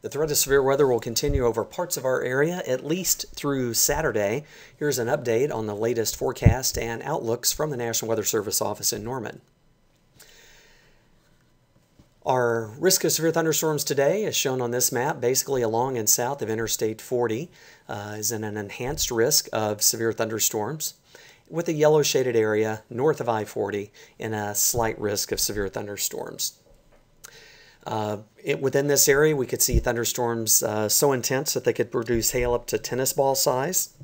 The threat of severe weather will continue over parts of our area at least through Saturday. Here's an update on the latest forecast and outlooks from the National Weather Service office in Norman. Our risk of severe thunderstorms today, as shown on this map, basically along and south of Interstate 40, uh, is in an enhanced risk of severe thunderstorms, with a yellow shaded area north of I 40 in a slight risk of severe thunderstorms. Uh, it, within this area, we could see thunderstorms uh, so intense that they could produce hail up to tennis ball size,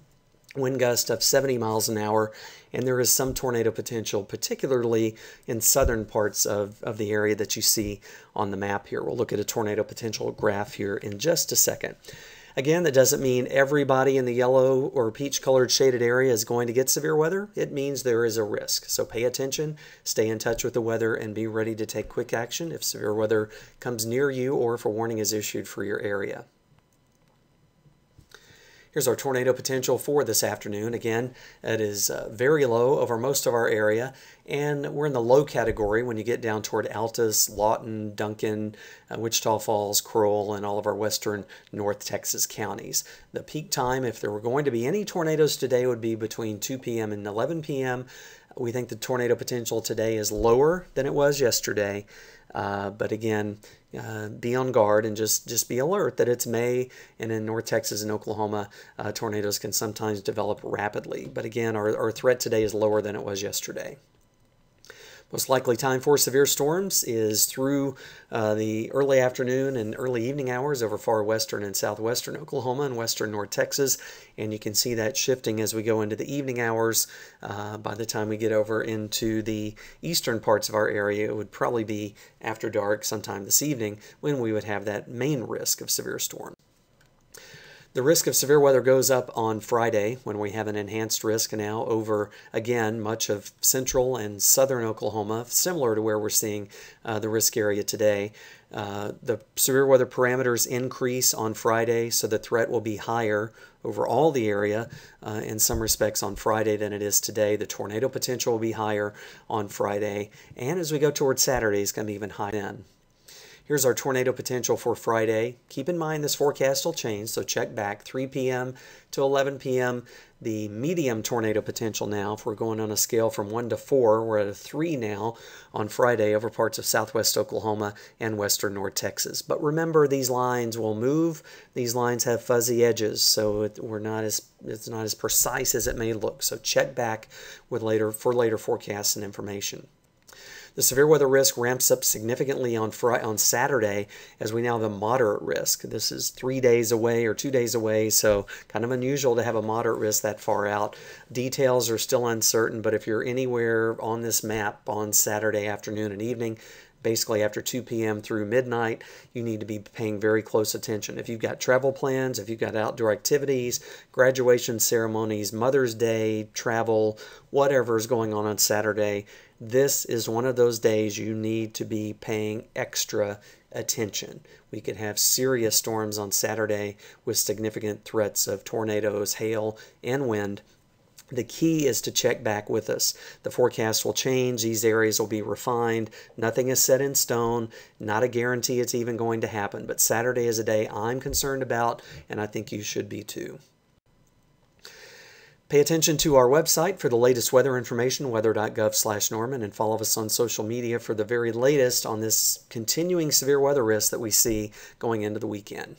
wind gust of 70 miles an hour, and there is some tornado potential, particularly in southern parts of, of the area that you see on the map here. We'll look at a tornado potential graph here in just a second. Again, that doesn't mean everybody in the yellow or peach colored shaded area is going to get severe weather. It means there is a risk. So pay attention, stay in touch with the weather, and be ready to take quick action if severe weather comes near you or if a warning is issued for your area. Here's our tornado potential for this afternoon. Again, it is uh, very low over most of our area, and we're in the low category when you get down toward Altus, Lawton, Duncan, uh, Wichita Falls, Crowell, and all of our western North Texas counties. The peak time, if there were going to be any tornadoes today, would be between 2 p.m. and 11 p.m. We think the tornado potential today is lower than it was yesterday. Uh, but again, uh, be on guard and just, just be alert that it's May and in North Texas and Oklahoma, uh, tornadoes can sometimes develop rapidly. But again, our, our threat today is lower than it was yesterday. Most likely time for severe storms is through uh, the early afternoon and early evening hours over far western and southwestern Oklahoma and western North Texas. And you can see that shifting as we go into the evening hours. Uh, by the time we get over into the eastern parts of our area, it would probably be after dark sometime this evening when we would have that main risk of severe storms. The risk of severe weather goes up on Friday when we have an enhanced risk now over, again, much of central and southern Oklahoma, similar to where we're seeing uh, the risk area today. Uh, the severe weather parameters increase on Friday, so the threat will be higher over all the area uh, in some respects on Friday than it is today. The tornado potential will be higher on Friday, and as we go towards Saturday, it's going to be even higher then. Here's our tornado potential for Friday. Keep in mind this forecast will change, so check back 3 p.m. to 11 p.m. The medium tornado potential now, if we're going on a scale from 1 to 4, we're at a 3 now on Friday over parts of southwest Oklahoma and western North Texas. But remember, these lines will move. These lines have fuzzy edges, so it, we're not as it's not as precise as it may look. So check back with later for later forecasts and information. The severe weather risk ramps up significantly on Friday, on Saturday as we now have a moderate risk. This is three days away or two days away, so kind of unusual to have a moderate risk that far out. Details are still uncertain, but if you're anywhere on this map on Saturday afternoon and evening, basically after 2 p.m. through midnight, you need to be paying very close attention. If you've got travel plans, if you've got outdoor activities, graduation ceremonies, Mother's Day, travel, whatever is going on on Saturday, this is one of those days you need to be paying extra attention. We could have serious storms on Saturday with significant threats of tornadoes, hail, and wind. The key is to check back with us. The forecast will change, these areas will be refined. Nothing is set in stone, not a guarantee it's even going to happen. But Saturday is a day I'm concerned about, and I think you should be too. Pay attention to our website for the latest weather information, weather.gov/norman, and follow us on social media for the very latest on this continuing severe weather risk that we see going into the weekend.